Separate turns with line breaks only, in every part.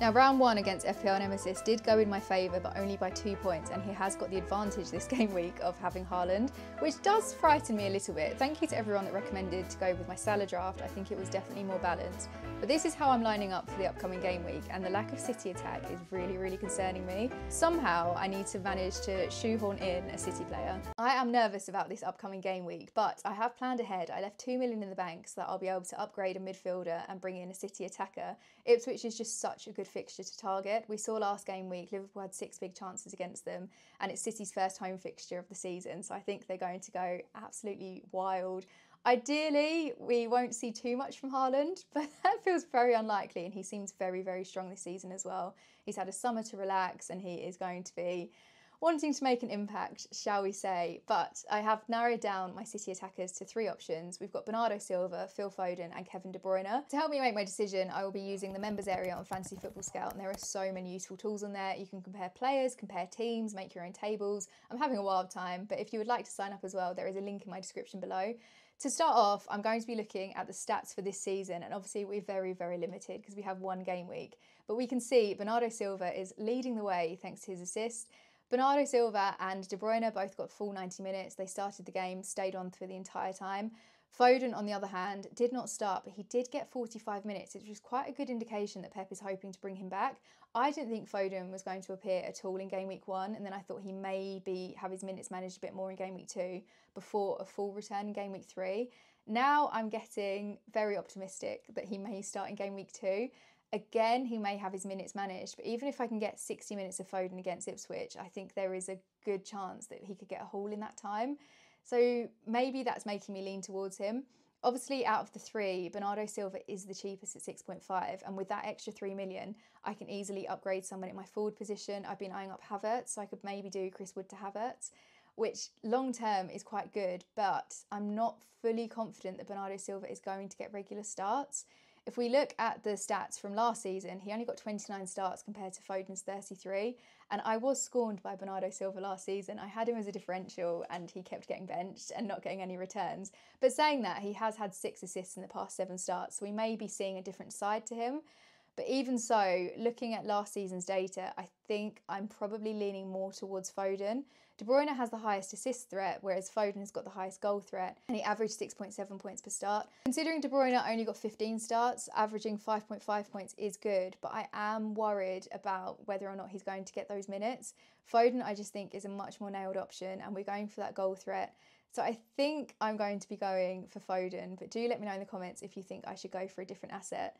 Now, round one against FPL Nemesis did go in my favour, but only by two points, and he has got the advantage this game week of having Haaland, which does frighten me a little bit. Thank you to everyone that recommended to go with my Salah draft. I think it was definitely more balanced. But this is how I'm lining up for the upcoming game week, and the lack of City attack is really, really concerning me. Somehow, I need to manage to shoehorn in a City player. I am nervous about this upcoming game week, but I have planned ahead. I left 2 million in the bank so that I'll be able to upgrade a midfielder and bring in a City attacker. Ipswich is just such a good fixture to target. We saw last game week Liverpool had six big chances against them, and it's City's first home fixture of the season, so I think they're going to go absolutely wild. Ideally, we won't see too much from Haaland, but that feels very unlikely, and he seems very, very strong this season as well. He's had a summer to relax, and he is going to be wanting to make an impact, shall we say. But I have narrowed down my City attackers to three options. We've got Bernardo Silva, Phil Foden, and Kevin De Bruyne. To help me make my decision, I will be using the members area on Fantasy Football Scout, and there are so many useful tools on there. You can compare players, compare teams, make your own tables. I'm having a wild time, but if you would like to sign up as well, there is a link in my description below. To start off, I'm going to be looking at the stats for this season, and obviously we're very, very limited because we have one game week. But we can see Bernardo Silva is leading the way thanks to his assist. Bernardo Silva and De Bruyne both got full 90 minutes. They started the game, stayed on for the entire time. Foden, on the other hand, did not start, but he did get 45 minutes, which was quite a good indication that Pep is hoping to bring him back. I didn't think Foden was going to appear at all in game week one, and then I thought he maybe have his minutes managed a bit more in game week two before a full return in game week three. Now I'm getting very optimistic that he may start in game week two. Again, he may have his minutes managed, but even if I can get 60 minutes of Foden against Ipswich, I think there is a good chance that he could get a haul in that time. So maybe that's making me lean towards him. Obviously, out of the three, Bernardo Silva is the cheapest at 6.5, and with that extra 3 million, I can easily upgrade someone in my forward position. I've been eyeing up Havertz, so I could maybe do Chris Wood to Havertz, which long term is quite good, but I'm not fully confident that Bernardo Silva is going to get regular starts. If we look at the stats from last season, he only got 29 starts compared to Foden's 33. And I was scorned by Bernardo Silva last season. I had him as a differential and he kept getting benched and not getting any returns. But saying that, he has had six assists in the past seven starts. So we may be seeing a different side to him. But even so, looking at last season's data, I think I'm probably leaning more towards Foden. De Bruyne has the highest assist threat, whereas Foden has got the highest goal threat, and he averaged 6.7 points per start. Considering De Bruyne only got 15 starts, averaging 5.5 points is good, but I am worried about whether or not he's going to get those minutes. Foden, I just think, is a much more nailed option, and we're going for that goal threat. So I think I'm going to be going for Foden, but do let me know in the comments if you think I should go for a different asset.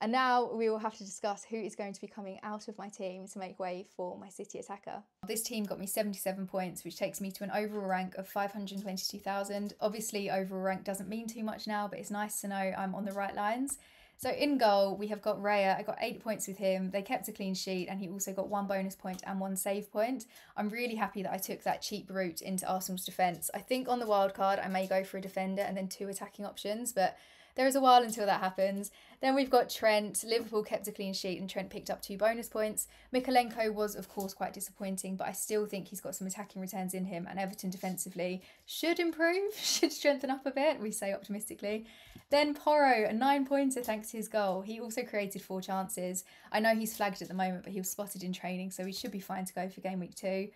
And now we will have to discuss who is going to be coming out of my team to make way for my City attacker. This team got me 77 points, which takes me to an overall rank of 522,000. Obviously, overall rank doesn't mean too much now, but it's nice to know I'm on the right lines. So in goal, we have got Raya. I got eight points with him. They kept a clean sheet, and he also got one bonus point and one save point. I'm really happy that I took that cheap route into Arsenal's defence. I think on the wild card, I may go for a defender and then two attacking options, but there is a while until that happens. Then we've got Trent. Liverpool kept a clean sheet and Trent picked up two bonus points. Mykolenko was, of course, quite disappointing, but I still think he's got some attacking returns in him. And Everton defensively should improve, should strengthen up a bit, we say optimistically. Then Porro, a nine pointer thanks to his goal. He also created four chances. I know he's flagged at the moment, but he was spotted in training, so he should be fine to go for game week two.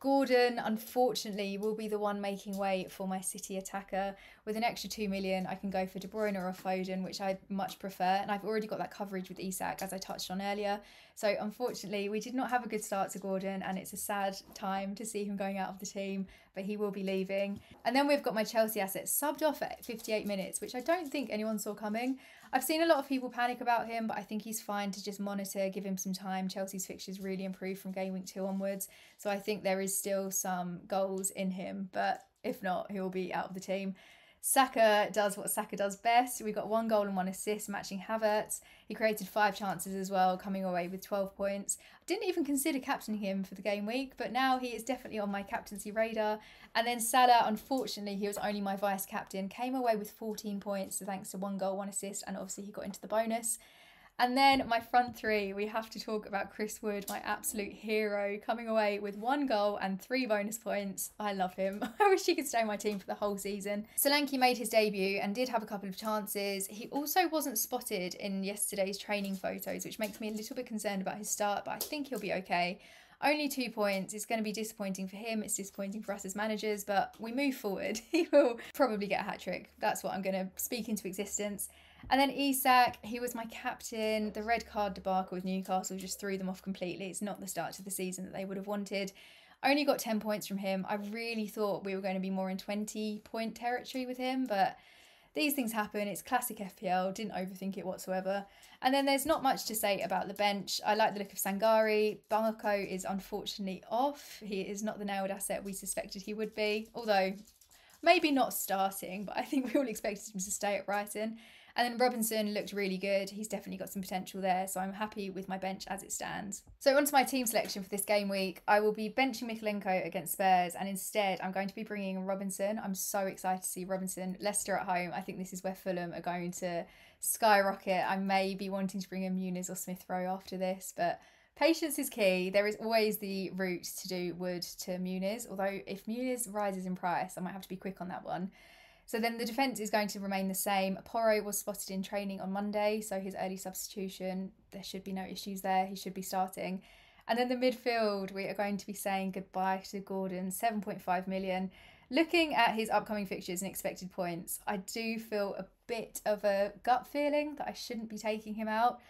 Gordon, unfortunately, will be the one making way for my City attacker. With an extra 2 million, I can go for De Bruyne or Foden, which I much prefer. And I've already got that coverage with Isak, as I touched on earlier. So, unfortunately, we did not have a good start to Gordon, and it's a sad time to see him going out of the team, but he will be leaving. And then we've got my Chelsea assets subbed off at 58 minutes, which I don't think anyone saw coming. I've seen a lot of people panic about him, but I think he's fine to just monitor, give him some time. Chelsea's fixtures really improved from game week two onwards, so I think there is still some goals in him, but if not, he'll be out of the team. Saka does what Saka does best. We got one goal and one assist, matching Havertz. He created five chances as well, coming away with 12 points. I didn't even consider captaining him for the game week, but now he is definitely on my captaincy radar. And then Salah, unfortunately, he was only my vice captain, came away with 14 points thanks to one goal, one assist, and obviously he got into the bonus. And then my front three, we have to talk about Chris Wood, my absolute hero, coming away with one goal and three bonus points. I love him. I wish he could stay on my team for the whole season. Solanke made his debut and did have a couple of chances. He also wasn't spotted in yesterday's training photos, which makes me a little bit concerned about his start, but I think he'll be okay. Only two points. It's going to be disappointing for him. It's disappointing for us as managers, but we move forward. he will probably get a hat trick. That's what I'm going to speak into existence. And then Isak, he was my captain. The red card debacle with Newcastle just threw them off completely. It's not the start to the season that they would have wanted. I only got 10 points from him. I really thought we were going to be more in 20 point territory with him, but these things happen. It's classic FPL. Didn't overthink it whatsoever. And then there's not much to say about the bench. I like the look of Sangaré. Barco is unfortunately off. He is not the nailed asset we suspected he would be, although maybe not starting, but I think we all expected him to stay at Brighton. And then Robinson looked really good. He's definitely got some potential there. So I'm happy with my bench as it stands. So onto my team selection for this game week. I will be benching Mykolenko against Spurs. And instead, I'm going to be bringing Robinson. I'm so excited to see Robinson. Leicester at home. I think this is where Fulham are going to skyrocket. I may be wanting to bring in Muniz or Smith Rowe after this, but patience is key. There is always the route to do Wood to Muniz, although if Muniz rises in price, I might have to be quick on that one. So then the defence is going to remain the same. Porro was spotted in training on Monday, so his early substitution, there should be no issues there. He should be starting. And then the midfield, we are going to be saying goodbye to Gordon, 7.5 million. Looking at his upcoming fixtures and expected points, I do feel a bit of a gut feeling that I shouldn't be taking him out.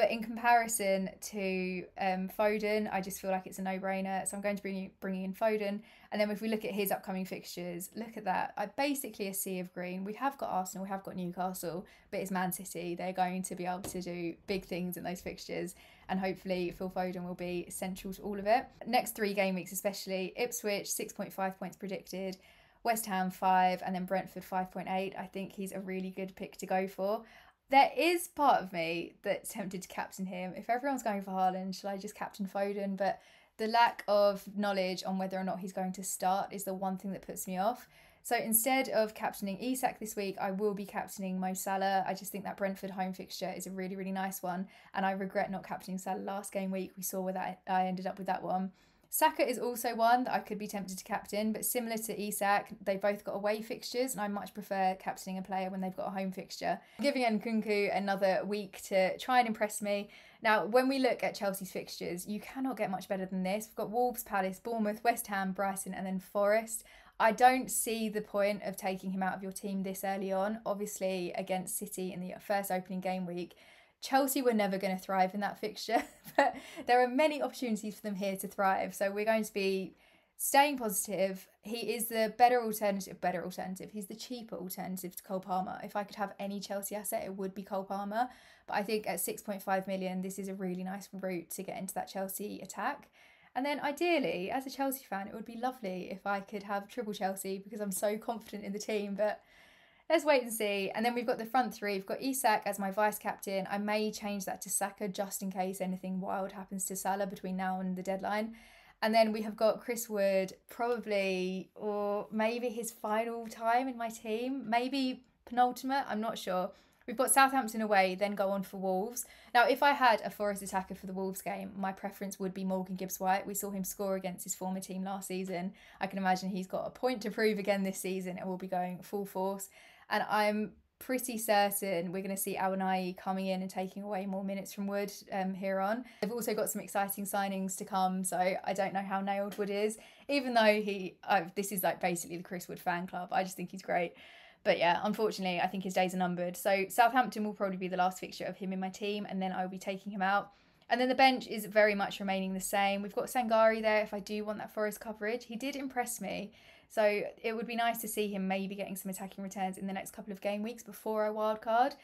But in comparison to um, Foden, I just feel like it's a no-brainer. So I'm going to bring bringing in Foden, and then if we look at his upcoming fixtures, look at that. I basically a sea of green. We have got Arsenal, we have got Newcastle, but it's Man City. They're going to be able to do big things in those fixtures, and hopefully Phil Foden will be central to all of it. Next three game weeks, especially Ipswich, six point five points predicted. West Ham 5 and then Brentford 5.8. I think he's a really good pick to go for there is part of me that's tempted to captain him. If everyone's going for Haaland, should I just captain Foden? But the lack of knowledge on whether or not he's going to start is the one thing that puts me off. So instead of captaining Isak this week, I will be captaining Mo Salah. I just think that Brentford home fixture is a really, really nice one. And I regret not captaining Salah last game week. We saw where that I ended up with that one. Saka is also one that I could be tempted to captain, but similar to Isak, they both got away fixtures, and I much prefer captaining a player when they've got a home fixture. I'm giving Nkunku another week to try and impress me. Now, when we look at Chelsea's fixtures, you cannot get much better than this. We've got Wolves, Palace, Bournemouth, West Ham, Brighton, and then Forest. I don't see the point of taking him out of your team this early on. Obviously, against City in the first opening game week, Chelsea were never going to thrive in that fixture, but there are many opportunities for them here to thrive. So we're going to be staying positive. He is the better alternative, better alternative. He's the cheaper alternative to Cole Palmer. If I could have any Chelsea asset, it would be Cole Palmer. But I think at 6.5 million, this is a really nice route to get into that Chelsea attack. And then ideally, as a Chelsea fan, it would be lovely if I could have triple Chelsea because I'm so confident in the team. But let's wait and see. And then we've got the front three. We've got Isak as my vice captain. I may change that to Saka just in case anything wild happens to Salah between now and the deadline. And then we have got Chris Wood, probably, or maybe his final time in my team, maybe penultimate, I'm not sure. We've got Southampton away, then go on for Wolves. Now, if I had a Forest attacker for the Wolves game, my preference would be Morgan Gibbs White. We saw him score against his former team last season. I can imagine he's got a point to prove again this season and will be going full force and I'm pretty certain we're going to see Awoniyi coming in and taking away more minutes from Wood um, here on. They've also got some exciting signings to come, so I don't know how nailed Wood is, even though he, this is like basically the Chris Wood fan club. I just think he's great. But yeah, unfortunately, I think his days are numbered. So Southampton will probably be the last fixture of him in my team, and then I will be taking him out. And then the bench is very much remaining the same. We've got Sangaré there if I do want that Forest coverage. He did impress me so it would be nice to see him maybe getting some attacking returns in the next couple of game weeks before a wild card.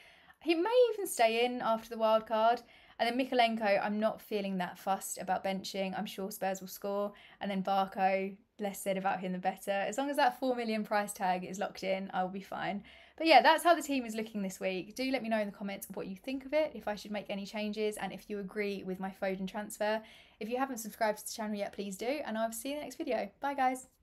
He may even stay in after the wild card. And then Mykolenko, I'm not feeling that fussed about benching. I'm sure Spurs will score. And then Barco, less said about him the better. As long as that 4 million price tag is locked in, I'll be fine. But yeah, that's how the team is looking this week. Do let me know in the comments what you think of it, if I should make any changes, and if you agree with my Foden transfer. If you haven't subscribed to the channel yet, please do. And I'll see you in the next video. Bye, guys.